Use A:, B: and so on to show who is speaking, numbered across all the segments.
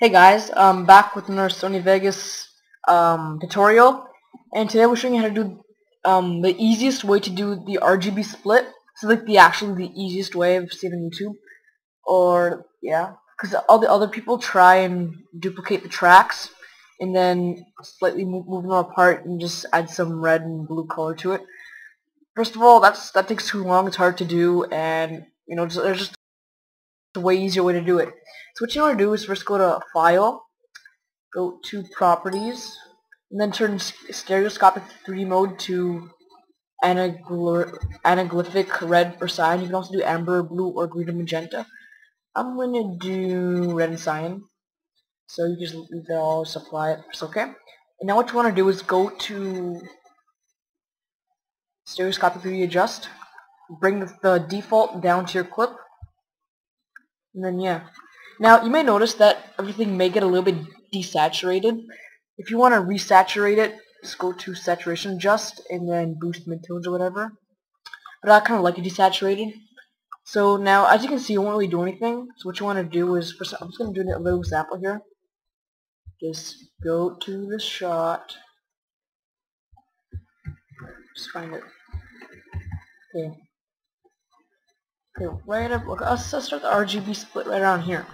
A: Hey guys, I'm back with another Sony Vegas um, tutorial and today we're showing you how to do um, the easiest way to do the RGB split. So like the actually the easiest way of saving YouTube or yeah because all the other people try and duplicate the tracks and then slightly move, move them apart and just add some red and blue color to it. First of all that's that takes too long, it's hard to do and you know there's just a way easier way to do it. So what you want to do is first go to File, go to Properties, and then turn Stereoscopic 3D mode to anaglyphic red or cyan. You can also do amber, blue, or green or magenta. I'm going to do red and cyan. So you just leave that all, supply it. It's okay. And now what you want to do is go to Stereoscopic 3D Adjust. Bring the, the default down to your clip. And then yeah. Now, you may notice that everything may get a little bit desaturated. If you want to resaturate it, just go to saturation adjust and then boost midtones or whatever. But I kind of like it desaturated. So now, as you can see, it won't really do anything. So what you want to do is, first, I'm just going to do a little sample here. Just go to the shot. Just find it. Okay. Okay, right up, look, let's, let's start the RGB split right around here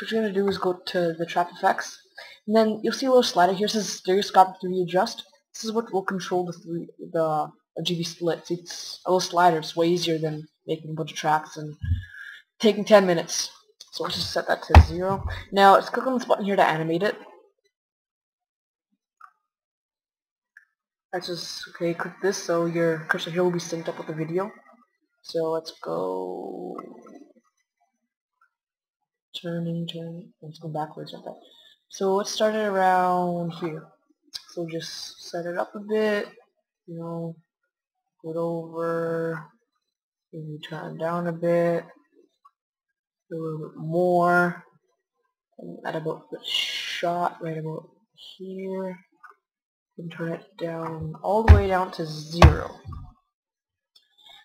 A: what you're going to do is go to the track effects, and then you'll see a little slider here. It says stereoscopic 3D adjust. This is what will control the three the RGB splits. It's a little slider. It's way easier than making a bunch of tracks and taking 10 minutes. So let's just set that to zero. Now let's click on this button here to animate it. Let's just okay click this so your cursor here will be synced up with the video. So let's go turning, turning. Let's go backwards, okay. So let's start it around here. So just set it up a bit, you know, put over, maybe turn down a bit, a little bit more, and at about the shot right about here, and turn it down all the way down to zero.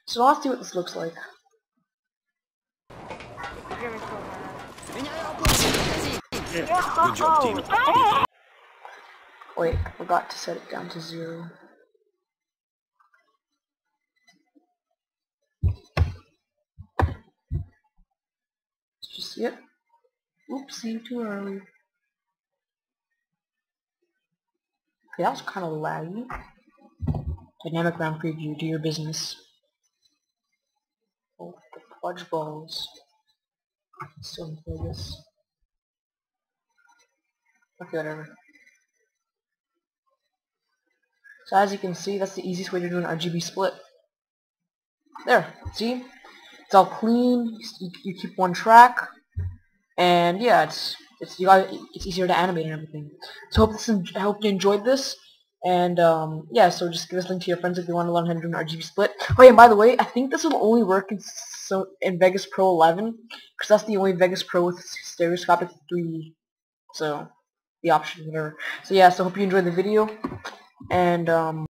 A: So let's see what this looks like. Wait, forgot to set it down to zero. Let's Just yep. Oopsie, too early. Okay, that was kind of laggy. Dynamic RAM preview, do your business. Oh, the fudge balls. Still in. Okay, whatever. So as you can see, that's the easiest way to do an RGB split. There, see? It's all clean, you, you keep one track, and yeah, it's it's it's easier to animate and everything. So hope this I hope you enjoyed this, and um, yeah, so just give this link to your friends if you want to learn how to do an RGB split. Oh yeah, by the way, I think this will only work in so in Vegas Pro 11 because that's the only Vegas Pro with stereoscopic 3. So the option whatever. So yeah, so hope you enjoyed the video, and um,